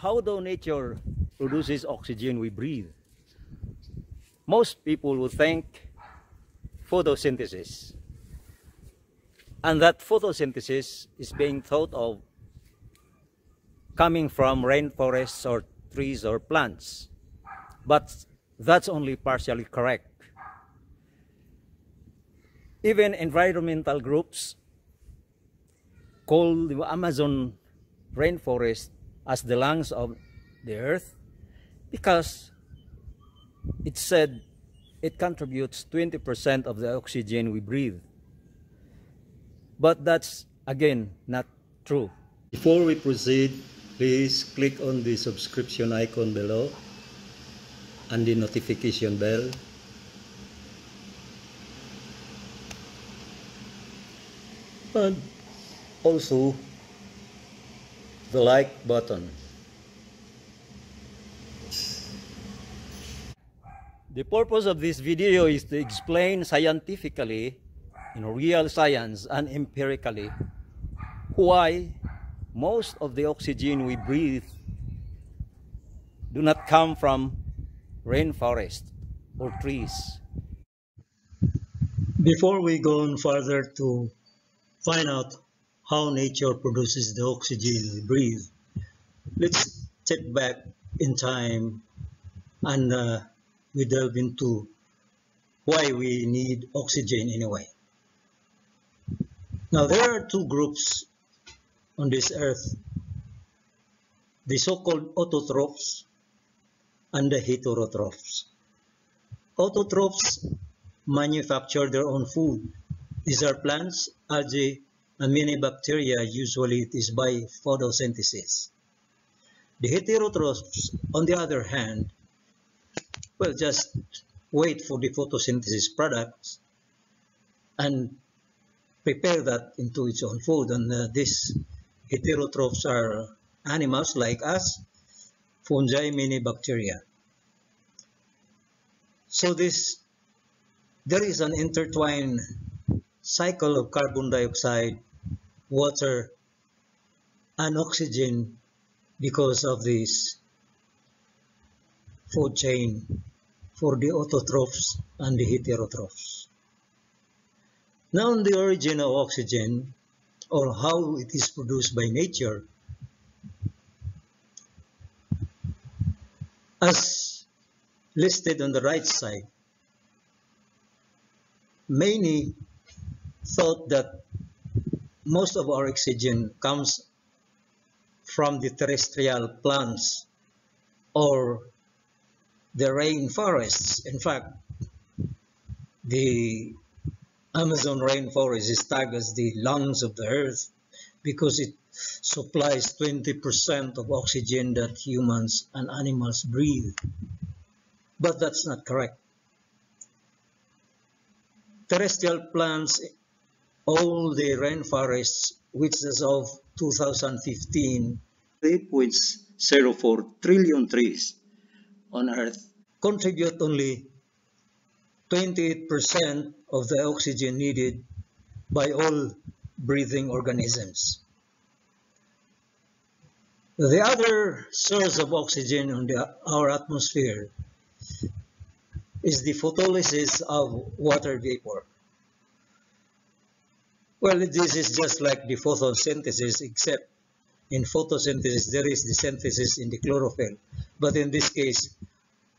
how do nature produces oxygen we breathe? Most people would think photosynthesis. And that photosynthesis is being thought of coming from rainforests or trees or plants. But that's only partially correct. Even environmental groups call the Amazon rainforest as the lungs of the earth because it said it contributes 20% of the oxygen we breathe. But that's again not true. Before we proceed, please click on the subscription icon below and the notification bell. And also the like button. The purpose of this video is to explain scientifically, in real science and empirically, why most of the oxygen we breathe do not come from rainforest or trees. Before we go on further to find out how nature produces the oxygen we breathe, let's step back in time and uh, we delve into why we need oxygen anyway. Now there are two groups on this earth, the so-called autotrophs and the heterotrophs. Autotrophs manufacture their own food. These are plants, algae, and many bacteria, usually it is by photosynthesis. The heterotrophs, on the other hand, well, just wait for the photosynthesis products and prepare that into its own food. And uh, these heterotrophs are animals like us, fungi, many bacteria. So this, there is an intertwined cycle of carbon dioxide water, and oxygen because of this food chain for the autotrophs and the heterotrophs. Now the origin of oxygen or how it is produced by nature, as listed on the right side, many thought that most of our oxygen comes from the terrestrial plants or the rainforests. In fact, the Amazon rainforest is tagged as the lungs of the earth because it supplies 20% of oxygen that humans and animals breathe. But that's not correct. Terrestrial plants all the rainforests, which as of 2015, 3.04 trillion trees on Earth, contribute only 28% of the oxygen needed by all breathing organisms. The other source of oxygen on the, our atmosphere is the photolysis of water vapor. Well, this is just like the photosynthesis, except in photosynthesis, there is the synthesis in the chlorophyll. But in this case,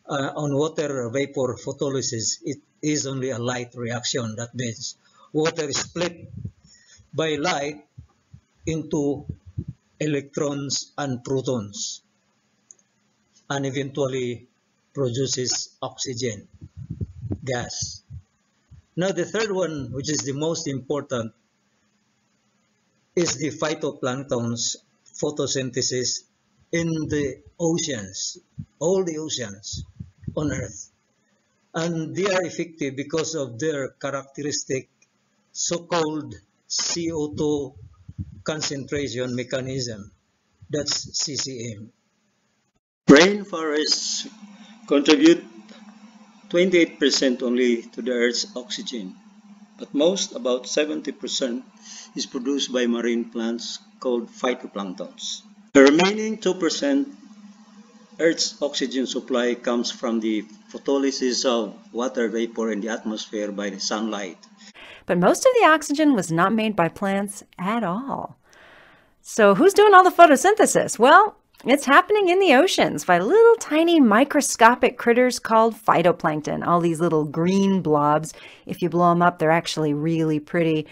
uh, on water vapor photolysis, it is only a light reaction. That means water is split by light into electrons and protons and eventually produces oxygen gas. Now the third one, which is the most important, is the phytoplanktons photosynthesis in the oceans, all the oceans on Earth. And they are effective because of their characteristic so-called CO2 concentration mechanism. That's CCM. Rainforests contribute 28% only to the Earth's oxygen but most, about 70%, is produced by marine plants called phytoplanktons. The remaining 2% Earth's oxygen supply comes from the photolysis of water vapor in the atmosphere by the sunlight. But most of the oxygen was not made by plants at all. So, who's doing all the photosynthesis? Well, it's happening in the oceans by little tiny microscopic critters called phytoplankton, all these little green blobs. If you blow them up, they're actually really pretty.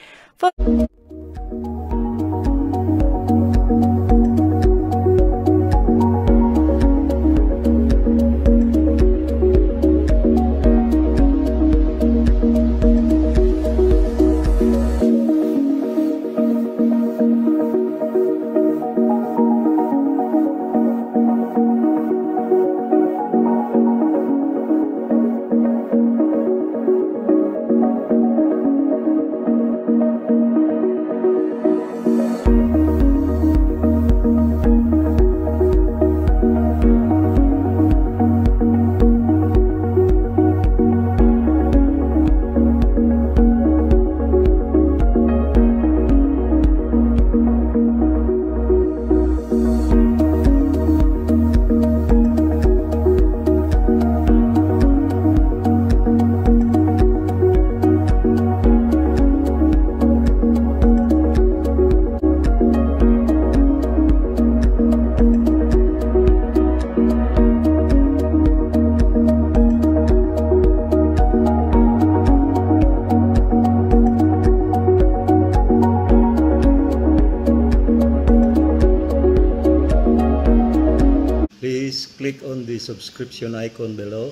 Subscription icon below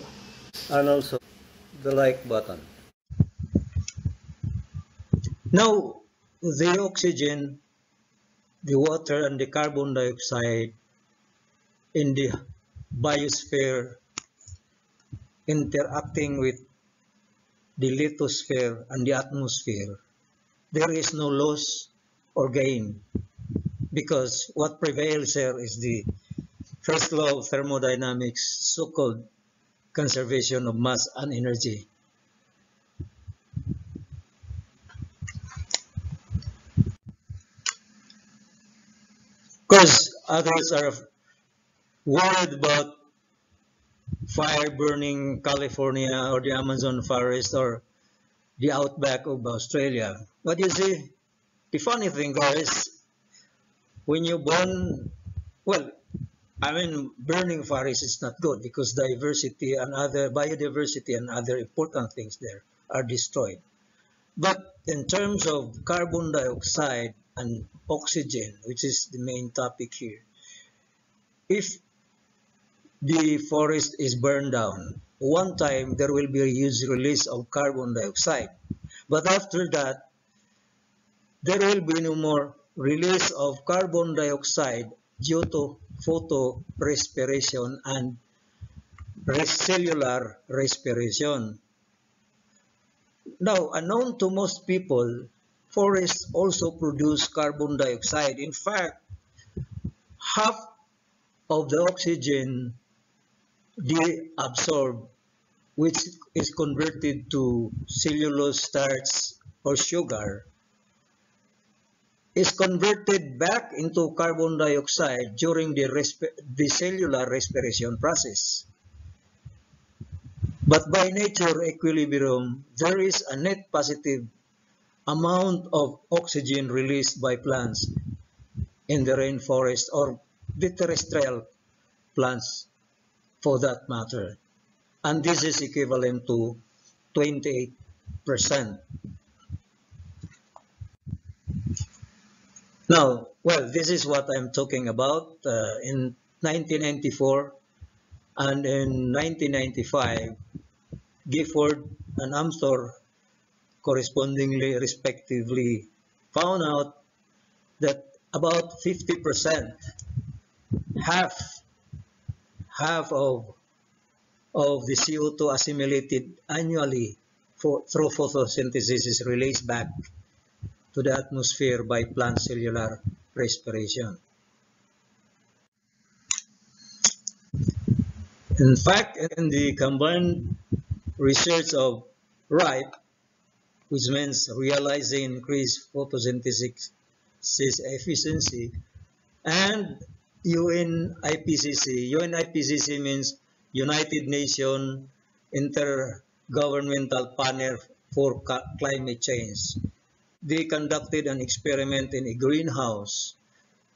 and also the like button. Now, the oxygen, the water, and the carbon dioxide in the biosphere interacting with the lithosphere and the atmosphere, there is no loss or gain because what prevails here is the first law of thermodynamics, so-called conservation of mass and energy. Because others are worried about fire burning California or the Amazon forest or the outback of Australia. But you see, the funny thing guys, when you burn, well, I mean, burning forests is not good because diversity and other biodiversity and other important things there are destroyed. But in terms of carbon dioxide and oxygen, which is the main topic here, if the forest is burned down, one time there will be a huge release of carbon dioxide. But after that, there will be no more release of carbon dioxide due to photorespiration and cellular respiration. Now, unknown to most people, forests also produce carbon dioxide. In fact, half of the oxygen they absorb, which is converted to cellulose, starch, or sugar, is converted back into carbon dioxide during the, the cellular respiration process. But by nature equilibrium, there is a net positive amount of oxygen released by plants in the rainforest or the terrestrial plants for that matter. And this is equivalent to 28 Now, well, this is what I'm talking about. Uh, in 1994 and in 1995, Gifford and Amthor correspondingly, respectively, found out that about 50%, half, half of, of the CO2 assimilated annually for, through photosynthesis is released back to the atmosphere by plant cellular respiration. In fact, in the combined research of RIPE, which means realizing increased photosynthesis efficiency, and UNIPCC. UNIPCC means United Nations Intergovernmental Panel for Climate Change. They conducted an experiment in a greenhouse.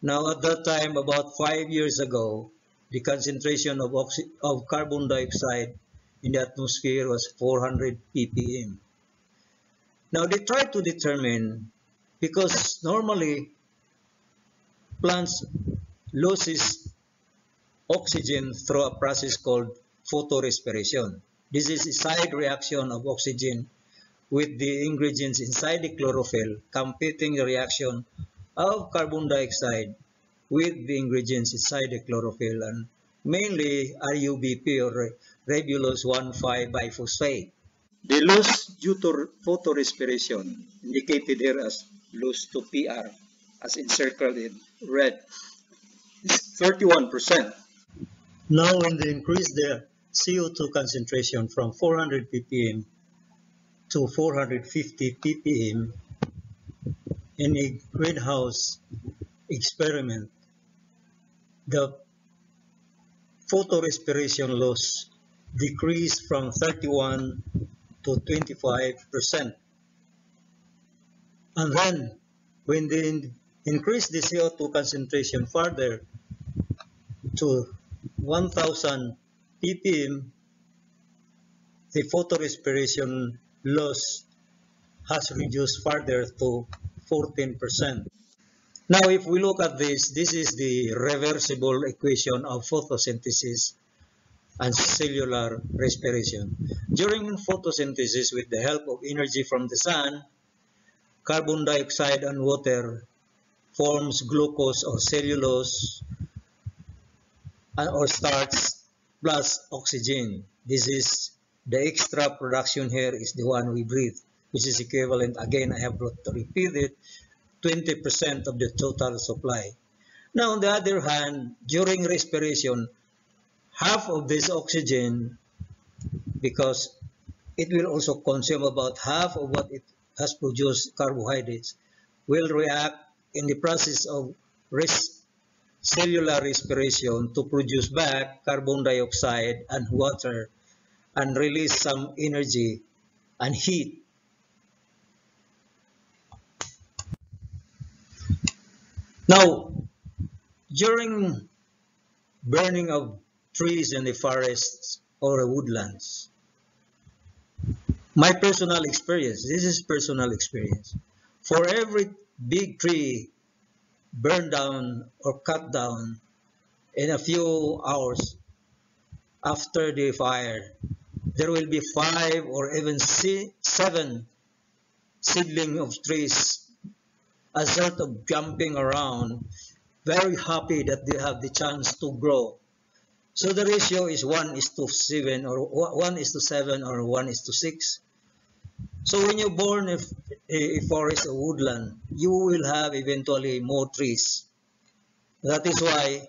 Now at that time, about five years ago, the concentration of, of carbon dioxide in the atmosphere was 400 ppm. Now they tried to determine, because normally plants loses oxygen through a process called photorespiration. This is a side reaction of oxygen with the ingredients inside the chlorophyll competing the reaction of carbon dioxide with the ingredients inside the chlorophyll and mainly RUBP or ribulose 1,5-biphosphate. The loss due to photorespiration indicated here as loss to PR as encircled in red is 31%. Now when they increase the CO2 concentration from 400 ppm to 450 ppm in a greenhouse experiment, the photorespiration loss decreased from 31 to 25%. And then when they increase the CO2 concentration further to 1000 ppm, the photorespiration loss has reduced further to 14%. Now, if we look at this, this is the reversible equation of photosynthesis and cellular respiration. During photosynthesis, with the help of energy from the sun, carbon dioxide and water forms glucose or cellulose uh, or starch plus oxygen. This is the extra production here is the one we breathe, which is equivalent, again, I have to repeat it, 20% of the total supply. Now, on the other hand, during respiration, half of this oxygen, because it will also consume about half of what it has produced carbohydrates, will react in the process of res cellular respiration to produce back carbon dioxide and water and release some energy and heat. Now, during burning of trees in the forests or the woodlands, my personal experience, this is personal experience, for every big tree burned down or cut down in a few hours after the fire, there will be five or even seven seedling of trees a sort of jumping around, very happy that they have the chance to grow. So the ratio is 1 is to 7 or 1 is to 7 or 1 is to 6. So when you born a, a forest or woodland, you will have eventually more trees. That is why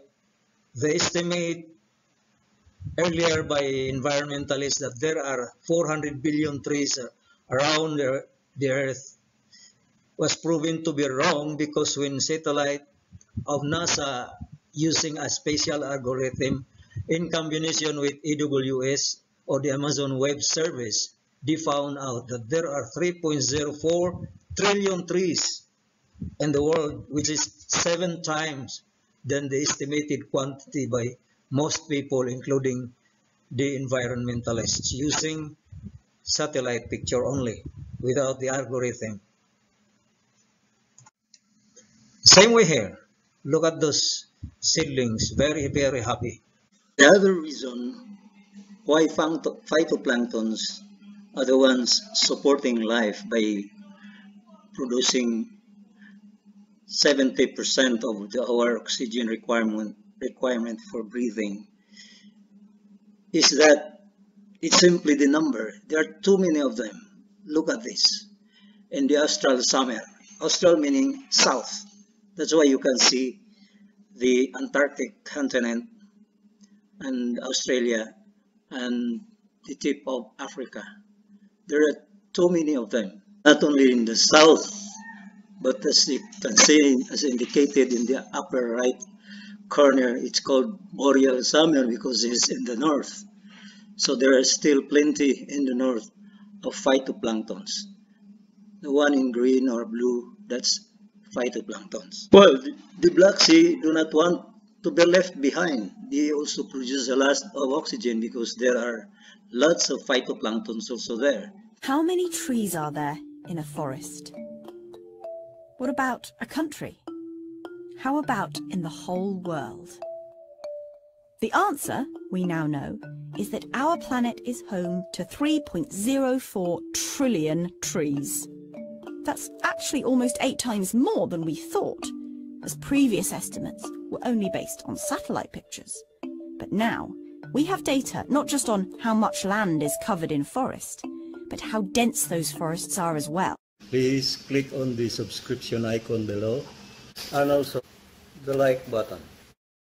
the estimate earlier by environmentalists that there are 400 billion trees around the, earth was proven to be wrong because when satellite of NASA using a spatial algorithm in combination with AWS or the Amazon Web Service they found out that there are 3.04 trillion trees in the world, which is seven times than the estimated quantity by most people, including the environmentalists, using satellite picture only, without the algorithm. Same way here. Look at those seedlings, very, very happy. The other reason why phytoplanktons are the ones supporting life by producing 70% of the, our oxygen requirement requirement for breathing is that it's simply the number. There are too many of them. Look at this. In the austral summer, austral meaning south. That's why you can see the Antarctic continent and Australia and the tip of Africa. There are too many of them, not only in the south, but as you can see, as indicated in the upper right corner, it's called boreal summer because it's in the north. So there are still plenty in the north of phytoplanktons. The one in green or blue, that's phytoplanktons. Well, the Black Sea do not want to be left behind. They also produce a lot of oxygen because there are lots of phytoplanktons also there. How many trees are there in a forest? What about a country? How about in the whole world? The answer, we now know, is that our planet is home to 3.04 trillion trees. That's actually almost eight times more than we thought, as previous estimates were only based on satellite pictures. But now, we have data not just on how much land is covered in forest, but how dense those forests are as well. Please click on the subscription icon below and also the like button.